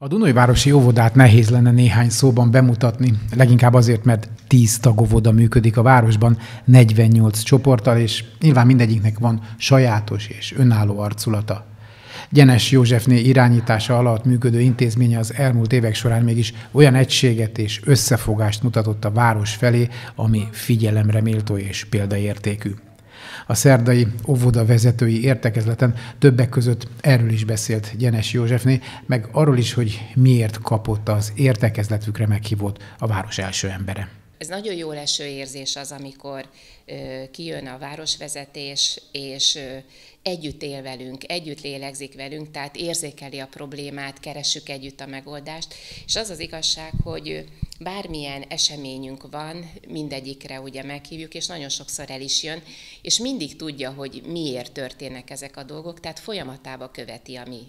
A Dunai Városi óvodát nehéz lenne néhány szóban bemutatni, leginkább azért, mert 10 tagóvoda működik a városban, 48 csoporttal, és nyilván mindegyiknek van sajátos és önálló arculata. Gyenes Józsefné irányítása alatt működő intézménye az elmúlt évek során mégis olyan egységet és összefogást mutatott a város felé, ami figyelemre méltó és példaértékű. A szerdai óvoda vezetői értekezleten többek között erről is beszélt Gyenes Józsefné, meg arról is, hogy miért kapott az értekezletükre meghívott a város első embere. Ez nagyon jó leső érzés az, amikor ö, kijön a városvezetés, és ö, együtt él velünk, együtt lélegzik velünk, tehát érzékeli a problémát, keressük együtt a megoldást, és az az igazság, hogy bármilyen eseményünk van, mindegyikre ugye meghívjuk, és nagyon sokszor el is jön, és mindig tudja, hogy miért történnek ezek a dolgok, tehát folyamatába követi a mi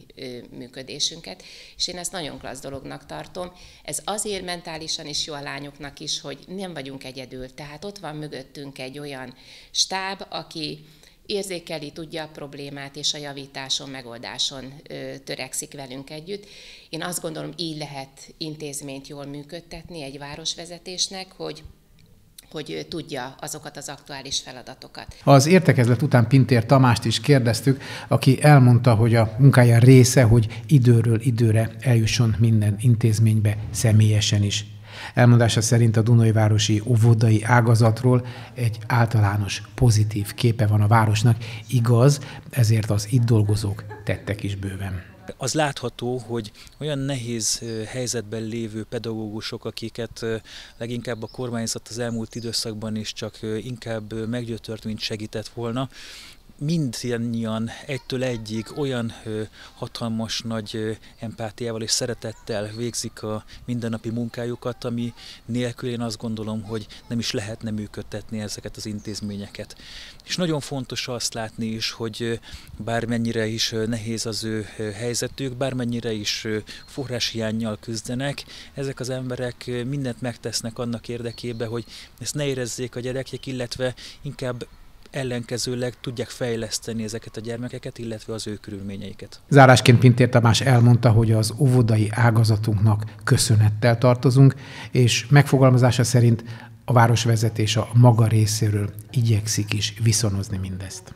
működésünket, és én ezt nagyon klassz dolognak tartom. Ez azért mentálisan is jó a lányoknak is, hogy nem vagyunk egyedül, tehát ott van mögöttünk egy olyan stáb, aki érzékeli, tudja a problémát, és a javításon, megoldáson törekszik velünk együtt. Én azt gondolom, így lehet intézményt jól működtetni egy városvezetésnek, hogy hogy tudja azokat az aktuális feladatokat. Az értekezlet után Pintér Tamást is kérdeztük, aki elmondta, hogy a munkája része, hogy időről időre eljusson minden intézménybe személyesen is. Elmondása szerint a Dunai Városi óvodai ágazatról egy általános pozitív képe van a városnak. Igaz, ezért az itt dolgozók tettek is bőven az látható, hogy olyan nehéz helyzetben lévő pedagógusok, akiket leginkább a kormányzat az elmúlt időszakban is csak inkább meggyötört, mint segített volna, mindannyian egytől egyig olyan ö, hatalmas nagy ö, empátiával és szeretettel végzik a mindennapi munkájukat, ami nélkül én azt gondolom, hogy nem is lehetne működtetni ezeket az intézményeket. És nagyon fontos azt látni is, hogy bármennyire is nehéz az ő helyzetük, bármennyire is forráshiányjal küzdenek, ezek az emberek mindent megtesznek annak érdekében, hogy ezt ne érezzék a gyerekek, illetve inkább ellenkezőleg tudják fejleszteni ezeket a gyermekeket, illetve az ő körülményeiket. Zárásként Pintér Tamás elmondta, hogy az óvodai ágazatunknak köszönettel tartozunk, és megfogalmazása szerint a városvezetés a maga részéről igyekszik is viszonozni mindezt.